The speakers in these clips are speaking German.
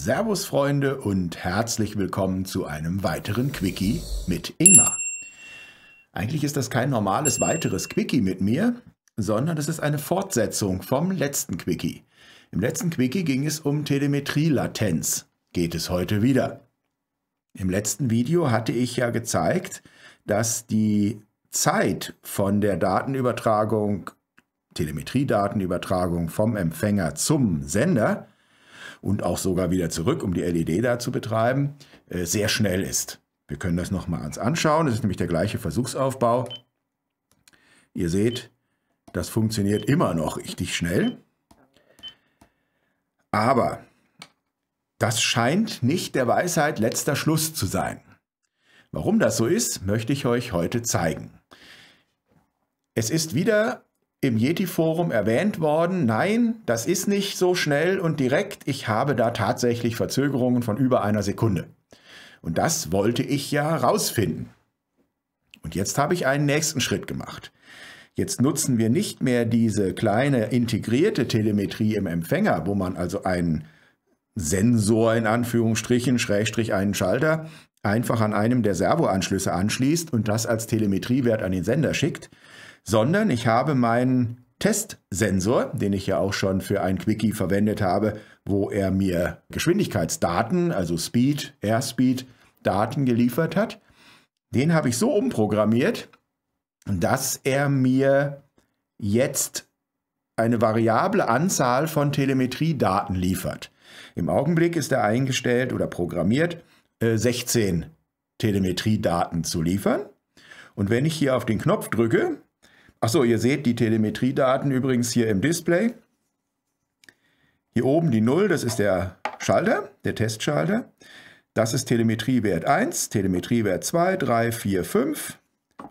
Servus Freunde und herzlich willkommen zu einem weiteren Quickie mit Ingmar. Eigentlich ist das kein normales weiteres Quickie mit mir, sondern es ist eine Fortsetzung vom letzten Quickie. Im letzten Quickie ging es um Telemetrielatenz. Geht es heute wieder. Im letzten Video hatte ich ja gezeigt, dass die Zeit von der Datenübertragung, Telemetriedatenübertragung vom Empfänger zum Sender und auch sogar wieder zurück, um die LED da zu betreiben, äh, sehr schnell ist. Wir können das nochmal uns anschauen. Das ist nämlich der gleiche Versuchsaufbau. Ihr seht, das funktioniert immer noch richtig schnell. Aber das scheint nicht der Weisheit letzter Schluss zu sein. Warum das so ist, möchte ich euch heute zeigen. Es ist wieder im Yeti-Forum erwähnt worden, nein, das ist nicht so schnell und direkt, ich habe da tatsächlich Verzögerungen von über einer Sekunde. Und das wollte ich ja rausfinden. Und jetzt habe ich einen nächsten Schritt gemacht. Jetzt nutzen wir nicht mehr diese kleine integrierte Telemetrie im Empfänger, wo man also einen Sensor in Anführungsstrichen, Schrägstrich einen Schalter, einfach an einem der Servoanschlüsse anschließt und das als Telemetriewert an den Sender schickt, sondern ich habe meinen Testsensor, den ich ja auch schon für ein Quickie verwendet habe, wo er mir Geschwindigkeitsdaten, also Speed, Airspeed, Daten geliefert hat. Den habe ich so umprogrammiert, dass er mir jetzt eine variable Anzahl von Telemetriedaten liefert. Im Augenblick ist er eingestellt oder programmiert, 16 äh, Telemetriedaten zu liefern. Und wenn ich hier auf den Knopf drücke, Achso, ihr seht die Telemetriedaten übrigens hier im Display. Hier oben die 0, das ist der Schalter, der Testschalter. Das ist Telemetriewert 1, Telemetriewert 2, 3, 4, 5.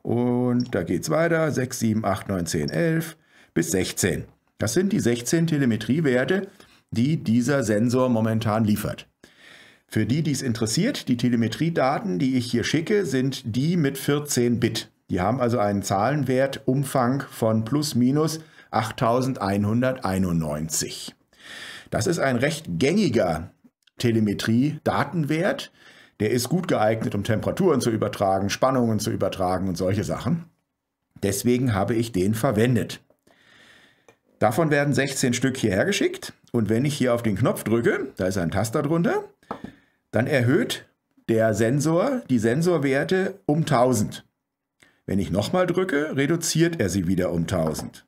Und da geht es weiter, 6, 7, 8, 9, 10, 11 bis 16. Das sind die 16 Telemetriewerte, die dieser Sensor momentan liefert. Für die, die es interessiert, die Telemetriedaten, die ich hier schicke, sind die mit 14 Bit. Die haben also einen Zahlenwertumfang von plus minus 8191. Das ist ein recht gängiger Telemetrie-Datenwert. Der ist gut geeignet, um Temperaturen zu übertragen, Spannungen zu übertragen und solche Sachen. Deswegen habe ich den verwendet. Davon werden 16 Stück hierher geschickt und wenn ich hier auf den Knopf drücke, da ist ein Taster drunter, dann erhöht der Sensor die Sensorwerte um 1000. Wenn ich nochmal drücke, reduziert er sie wieder um 1000.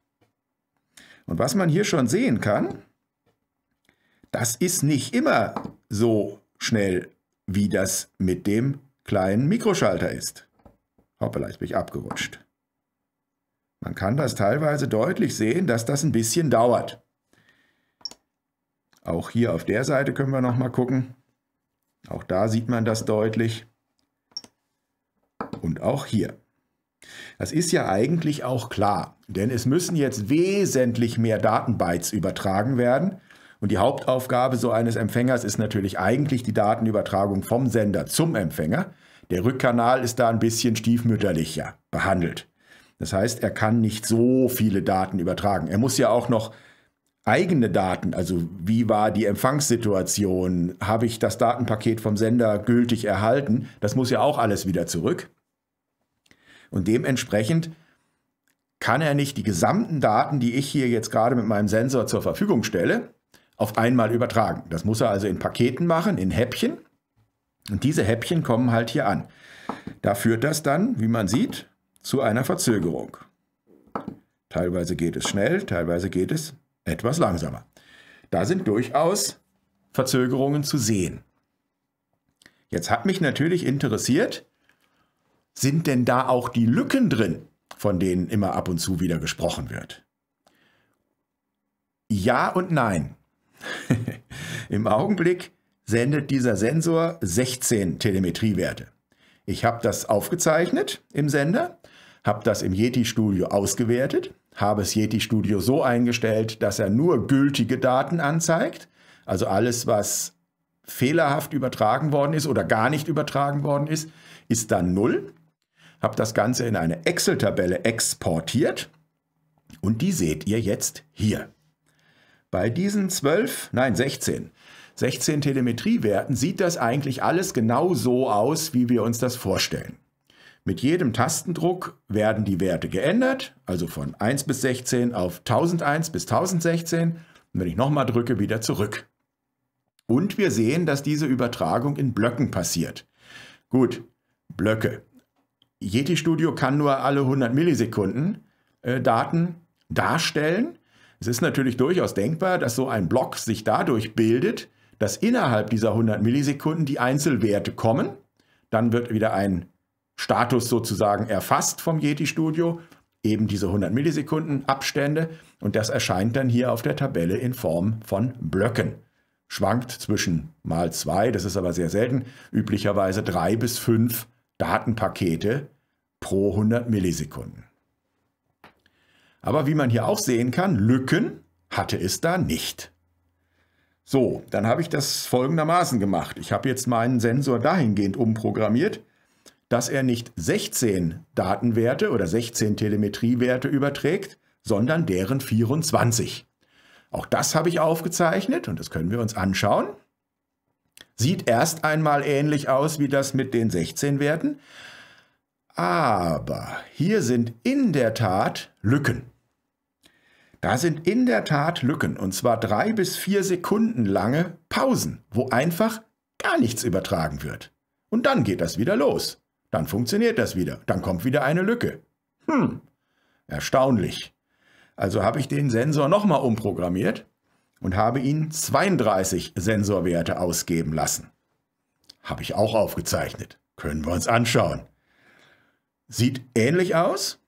Und was man hier schon sehen kann, das ist nicht immer so schnell, wie das mit dem kleinen Mikroschalter ist. Hoppala, jetzt bin ich abgerutscht. Man kann das teilweise deutlich sehen, dass das ein bisschen dauert. Auch hier auf der Seite können wir noch mal gucken. Auch da sieht man das deutlich. Und auch hier. Das ist ja eigentlich auch klar, denn es müssen jetzt wesentlich mehr Datenbytes übertragen werden. Und die Hauptaufgabe so eines Empfängers ist natürlich eigentlich die Datenübertragung vom Sender zum Empfänger. Der Rückkanal ist da ein bisschen stiefmütterlicher behandelt. Das heißt, er kann nicht so viele Daten übertragen. Er muss ja auch noch eigene Daten, also wie war die Empfangssituation, habe ich das Datenpaket vom Sender gültig erhalten, das muss ja auch alles wieder zurück. Und dementsprechend kann er nicht die gesamten Daten, die ich hier jetzt gerade mit meinem Sensor zur Verfügung stelle, auf einmal übertragen. Das muss er also in Paketen machen, in Häppchen. Und diese Häppchen kommen halt hier an. Da führt das dann, wie man sieht, zu einer Verzögerung. Teilweise geht es schnell, teilweise geht es etwas langsamer. Da sind durchaus Verzögerungen zu sehen. Jetzt hat mich natürlich interessiert, sind denn da auch die Lücken drin, von denen immer ab und zu wieder gesprochen wird? Ja und nein. Im Augenblick sendet dieser Sensor 16 Telemetriewerte. Ich habe das aufgezeichnet im Sender, habe das im Yeti Studio ausgewertet, habe das Yeti Studio so eingestellt, dass er nur gültige Daten anzeigt, also alles, was fehlerhaft übertragen worden ist oder gar nicht übertragen worden ist, ist dann null habe das Ganze in eine Excel-Tabelle exportiert und die seht ihr jetzt hier. Bei diesen 12, nein 16, 16 Telemetriewerten sieht das eigentlich alles genau so aus, wie wir uns das vorstellen. Mit jedem Tastendruck werden die Werte geändert, also von 1 bis 16 auf 1001 bis 1016 und wenn ich nochmal drücke, wieder zurück. Und wir sehen, dass diese Übertragung in Blöcken passiert. Gut, Blöcke. Yeti Studio kann nur alle 100 Millisekunden äh, Daten darstellen. Es ist natürlich durchaus denkbar, dass so ein Block sich dadurch bildet, dass innerhalb dieser 100 Millisekunden die Einzelwerte kommen. Dann wird wieder ein Status sozusagen erfasst vom Yeti Studio, eben diese 100 Millisekunden Abstände und das erscheint dann hier auf der Tabelle in Form von Blöcken. Schwankt zwischen mal zwei, das ist aber sehr selten, üblicherweise drei bis fünf Datenpakete pro 100 Millisekunden. Aber wie man hier auch sehen kann, Lücken hatte es da nicht. So, dann habe ich das folgendermaßen gemacht. Ich habe jetzt meinen Sensor dahingehend umprogrammiert, dass er nicht 16 Datenwerte oder 16 Telemetriewerte überträgt, sondern deren 24. Auch das habe ich aufgezeichnet und das können wir uns anschauen. Sieht erst einmal ähnlich aus wie das mit den 16 Werten, aber hier sind in der Tat Lücken. Da sind in der Tat Lücken und zwar drei bis vier Sekunden lange Pausen, wo einfach gar nichts übertragen wird. Und dann geht das wieder los. Dann funktioniert das wieder. Dann kommt wieder eine Lücke. Hm, erstaunlich. Also habe ich den Sensor nochmal umprogrammiert und habe ihn 32 Sensorwerte ausgeben lassen. Habe ich auch aufgezeichnet. Können wir uns anschauen. Sieht ähnlich aus,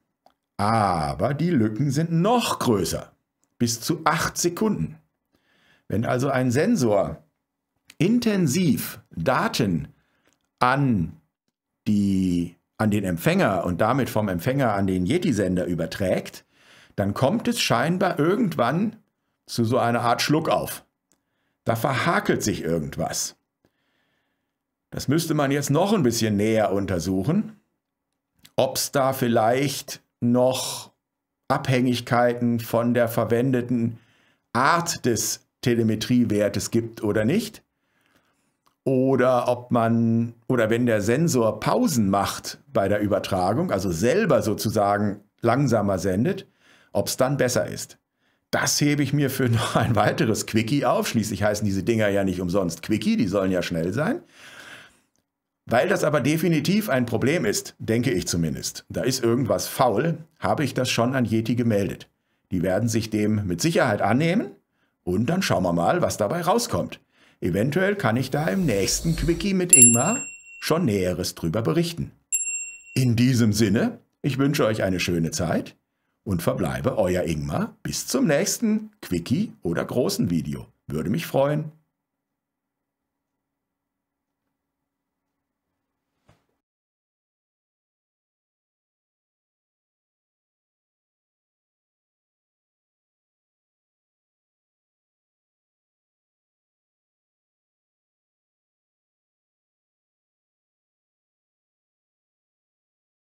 aber die Lücken sind noch größer. Bis zu 8 Sekunden. Wenn also ein Sensor intensiv Daten an die an den Empfänger und damit vom Empfänger an den Yeti-Sender überträgt, dann kommt es scheinbar irgendwann zu so einer Art Schluckauf. Da verhakelt sich irgendwas. Das müsste man jetzt noch ein bisschen näher untersuchen, ob es da vielleicht noch Abhängigkeiten von der verwendeten Art des Telemetriewertes gibt oder nicht oder ob man oder wenn der Sensor Pausen macht bei der Übertragung, also selber sozusagen langsamer sendet, ob es dann besser ist. Das hebe ich mir für noch ein weiteres Quickie auf. Schließlich heißen diese Dinger ja nicht umsonst Quickie, die sollen ja schnell sein. Weil das aber definitiv ein Problem ist, denke ich zumindest, da ist irgendwas faul, habe ich das schon an Yeti gemeldet. Die werden sich dem mit Sicherheit annehmen und dann schauen wir mal, was dabei rauskommt. Eventuell kann ich da im nächsten Quickie mit Ingmar schon Näheres drüber berichten. In diesem Sinne, ich wünsche euch eine schöne Zeit und verbleibe euer Ingmar bis zum nächsten Quickie oder großen Video. Würde mich freuen.